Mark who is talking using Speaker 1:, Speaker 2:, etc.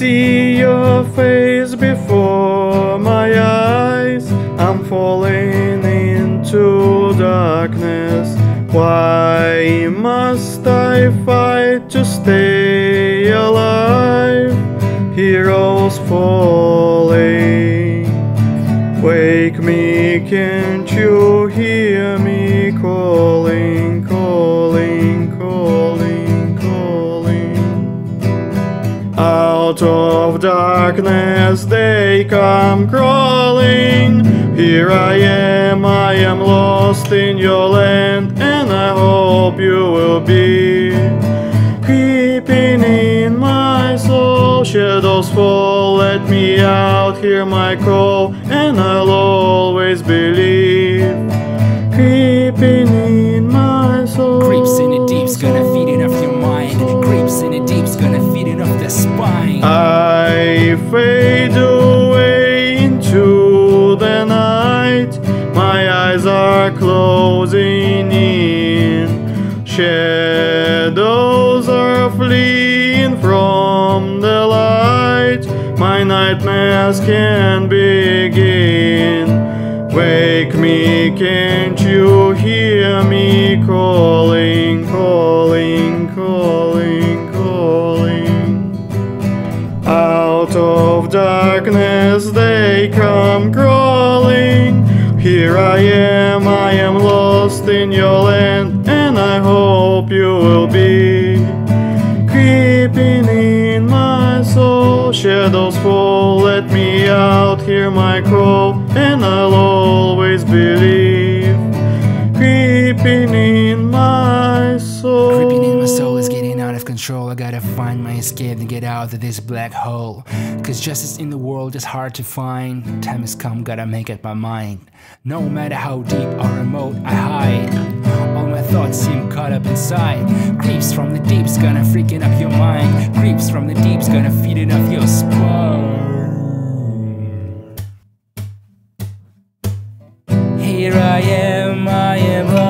Speaker 1: see your face before my eyes. I'm falling into darkness. Why must I fight to stay alive? Heroes falling. Wake me, can't you hear me calling, calling, calling, Out of darkness they come crawling. Here I am, I am lost in your land, and I hope you will be. Creeping in my soul, shadows fall, let me out, hear my call, and I'll always believe. Creeping in my soul. I fade away into the night. My eyes are closing in. Shadows are fleeing from the light. My nightmares can begin. Wake me, can't you hear me calling, calling, of darkness they come crawling. Here I am, I am lost in your land, and I hope you will be. Creeping in my soul, shadows fall, let me out, hear my call, and I'll always believe. Creeping in my
Speaker 2: control. I gotta find my escape and get out of this black hole. Cause justice in the world is hard to find. Time has come, gotta make up my mind. No matter how deep or remote I hide, all my thoughts seem caught up inside. Creeps from the deep's gonna freaking up your mind. Creeps from the deep's gonna feed it off your spine. Here I am, I am.